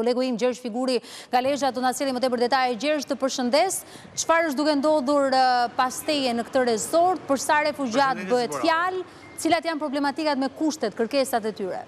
Kolegu im Gjergj Figuri nga Lezha do na sjellë më tepër detaje. Gjergj, të përshëndes. Çfarë është duke ndodhur pas teje në këtë resort? Për sa refugjatë bëhet fjalë? Cilat janë problematikat me kushtet, kërkesat e tyre?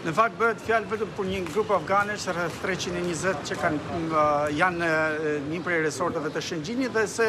Në fakt bëhet fjalë vetëm për një grup afganesh rreth 320 që kanë janë në një prej resorteve të Shëngjinit dhe se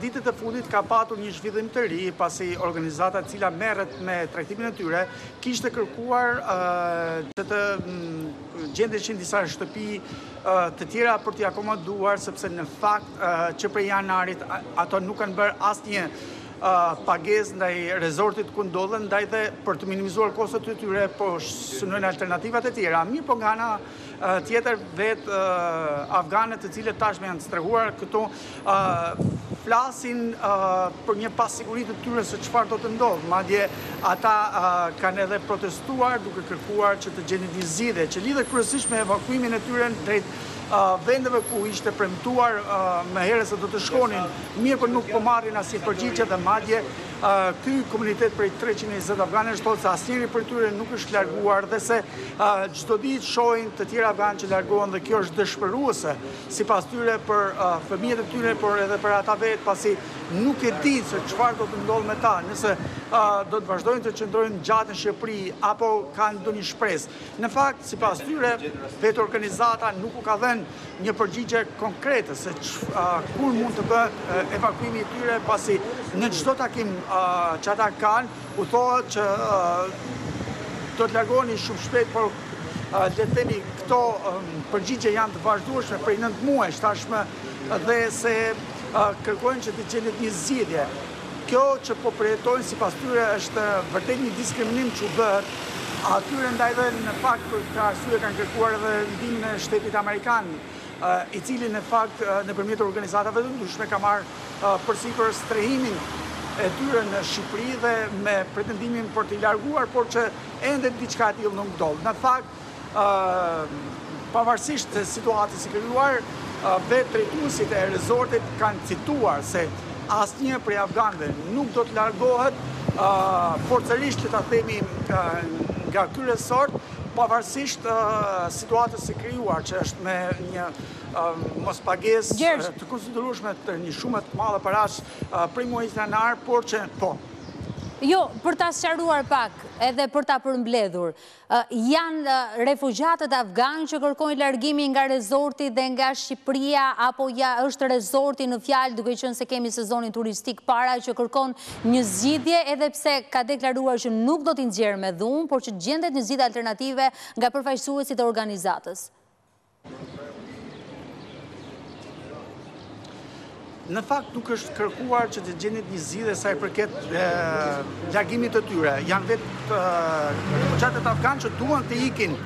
Ditët e fundit ka patur një zhvillim të ri, pasi organizata e cila merret me trajtimin e tyre kishte kërkuar që të gjendeshin disa shtëpi të tjera për t'i akomoduar, sepse në fakt që prej janarit ato nuk kanë bërë asnjë pagesë ndaj rezortit ku ndodhen, ndaj dhe për të minimizuar kostot e tyre po synojnë alternativat e tjera. Mirëpo nga ana Tjetër, vetë afganët të cilët tashmë janë të strehuar këtu, flasin për një pasiguri të tyre se çfarë do të ndodhë. Madje ata kanë edhe protestuar duke kërkuar që të gjenin një zgjidhje që lidhet kryesisht me evakuimin e tyre drejt vendeve ku ishte premtuar më herët se do të shkonin, mirëpo nuk po marrin asnjë përgjigje dhe madje ky komunitet prej treqind e njëzet afganësh thotë se asnjëri prej tyre nuk është larguar dhe se Çdo ditë shohin të tjerë afganë që largohen dhe kjo është dëshpëruese, sipas tyre për fëmijët e tyre, por edhe për ata vetë, pasi nuk e dinë se çfarë do të ndodhë me ta, nëse do të vazhdojnë të qëndrojnë gjatë në Shqipëri, apo kanë ndonjë shpresë. Në fakt, sipas tyre, vetë organizata nuk u ka dhënë një përgjigje konkrete se kur mund të bëhet evakuimi i tyre, pasi në çdo takim që ata kanë, U thuhet që do të largoheni shumë shpejt, por le të themi këto përgjigje janë të vazhdueshme prej nëntë muajsh tashmë dhe se kërkojnë që të gjendet një zgjidhje. Kjo që po përjetojnë sipas tyre është vërtet një diskriminim që u bëhet atyre ndaj dhe në fakt për këtë arsye kanë kërkuar edhe ndihmën e shtetit amerikan, i cili në fakt nëpërmjet organizatave të ndryshme ka marrë përsipër strehimin e tyre në Shqipëri dhe me pretendimin për t'i larguar, por që ende diçka e tillë nuk ndodh. Në fakt, pavarësisht situatës së krijuar, vetë drejtuesit e rezortit kanë cituar se asnjë prej afganëve nuk do të largohet forcërisht, le ta themi, nga ky resort, pavarësisht situatës së krijuar, që është me një mospagesë të konsiderueshme të një shume të madhe parash prej muajit janar, por që po. Jo, për ta sqaruar pak edhe për ta përmbledhur, janë refugjatët afganë që kërkojnë largimin nga rezorti dhe nga Shqipëria, apo ja është rezorti në fjalë duke qënë se kemi sezonin turistik para që kërkon një zgjidhje edhe pse ka deklaruar që nuk do t'i nxjerrë me dhunë, por që të gjendet një zgjidhje alternative nga përfaqësuesit e organizatës. Në fakt nuk është kërkuar që të gjendet një zgjidhje sa i përket largimit të tyre. Janë vetë refugjatët afganë që duan të ikin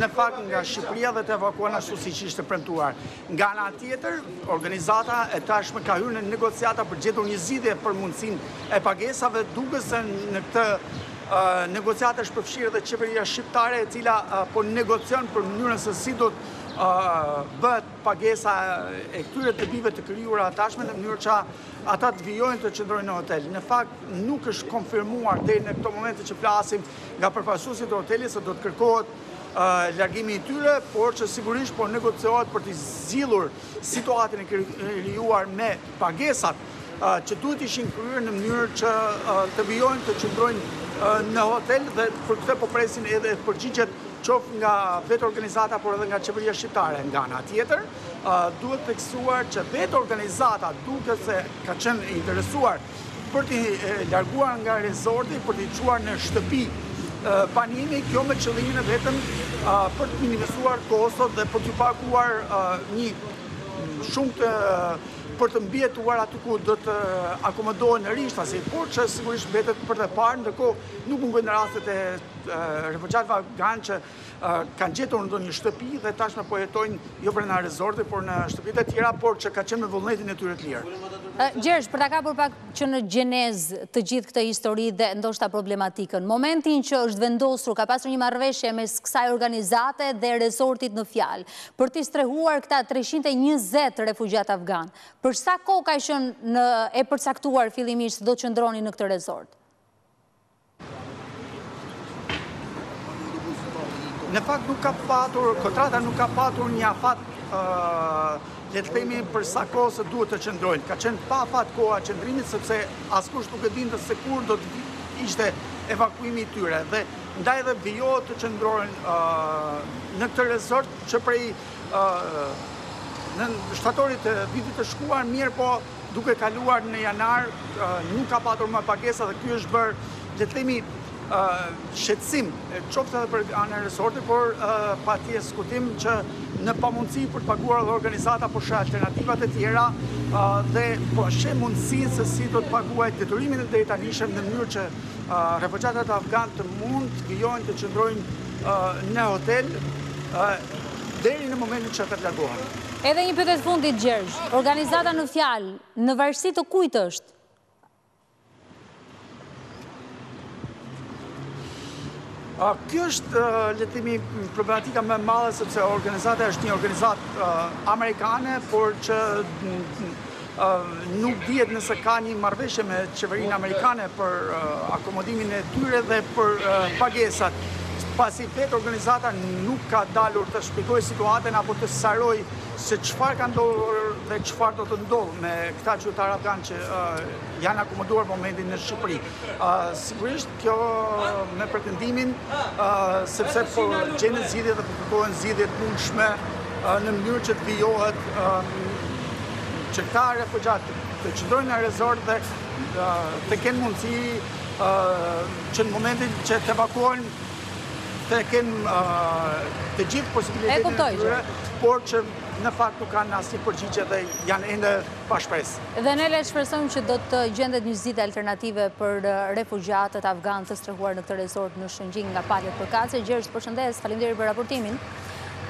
në fakt nga Shqipëria dhe të evakuohen ashtu siç ishte premtuar. Nga ana tjetër, organizata tashmë ka hyrë në negociata për të gjetur një zgjidhje për mundësinë e pagesave, duket se në këtë Negociatë është përfshirë dhe qeveria shqiptare e cila po negocion për mënyrën se si do të bëhet pagesa e këtyre debive të krijuara tashmë në mënyrë që ata të vijojnë të qëndrojnë në hotel. Në fakt nuk është konfirmuar deri në këto momente që flasim nga përfaqësuesit e hotelit se do të kërkohet largimi i tyre, por që sigurisht po negociohet për të zgjidhur situatën e krijuar me pagesat që duhet të ishin kryer në mënyrë që të vijojnë të qëndrojnë në hotel dhe për këtë po presin edhe përgjigjet qoftë nga vetë organizata por edhe nga qeveria shqiptare. Nga ana tjetër, duhet theksuar që vetë organizata duket se ka qenë e interesuar për t'i larguar nga rezorti, për t'i çuar në shtëpi banimi, kjo me qëllimin e vetëm për të minimizuar kostot dhe për t'u paguar një shumë të për të mbijetuar aty ku do të akomodohen rishtasi, por që sigurisht mbetet për t'u parë, ndërkohë nuk mungojnë rastet e refugjatëve afganë që kanë gjetur ndonjë shtëpi dhe tashmë po jetojnë jo brenda rezortit, por në shtëpi të tjera, por që ka qenë me vullnetin e tyre të lirë. Gjergj, për ta kapur pak që në gjenezë të gjithë këtë histori dhe ndoshta problematikën, momentin që është vendosur, ka pasur një marrëveshje mes kësaj organizate dhe rezortit në fjalë, për t'i strehuar këta 320 refugjatë afganë. Për sa kohë ka qënë e përcaktuar fillimisht do qëndronin në këtë rezort? Në fakt nuk ka patur, kontrata nuk ka patur një afat le të themi për sa kohë se duhet të qëndrojnë. Ka qenë pa afat koha e qëndrimit, sepse askush nuk e dinte se kur do të ishte evakuimi i tyre. Dhe Ndaj dhe vijojnë të qëndrojnë në këtë resort që prej shtatorit të vitit të shkuar, mirëpo duke kaluar në janar nuk ka patur më pagesa dhe kjo është bërë, le të themi, shqetësim, qoftë edhe për anë të resortit, por pa diskutim që në pamundësi për të paguar dhe organizata po sheh alternativat e tjera dhe po sheh mundësinë se si do të paguajë detyrimin e deritanishëm në mënyrë që refugjatët afganë të mund të vijojnë të qëndrojnë në hotel deri në momentin që ata të largohen. Edhe një pyetje të fundit, Gjergj. Organizata në fjalë, në varësi të kujt është? Kjo është, le të themi, problematika më e madhe sepse organizata është një organizatë amerikane, por që Nuk dihet nëse ka një marrëveshje me qeverinë amerikane për akomodimin e tyre dhe për pagesat, pasi vetë organizata nuk ka dalur të shpjegojë situatën apo të sqarojë se çfarë ka ndodhur dhe çfarë do të ndodhë me këta qytetarë afganë që janë akomoduar për momentin në Shqipëri. Sigurisht, Kjo me pretendimin se po gjenden zgjidhje dhe po kërkohen zgjidhje të mundshme në mënyrë që të vijohet që këta refugjatë të qëndrojnë në rezort dhe të kenë mundësi që në momentin që të evakuohen të kenë të gjithë posibilitetin e tyre, por që në fakt nuk kanë asnjë përgjigje dhe janë ende pa shpresë. Dhe ne le të shpresojmë që do të gjendet një zgjidhje alternative për refugjatët afganë të strehuar në këtë resort në Shëngjin nga palët përkatëse. Gjergj, të përshëndes, faleminderit për raportimin.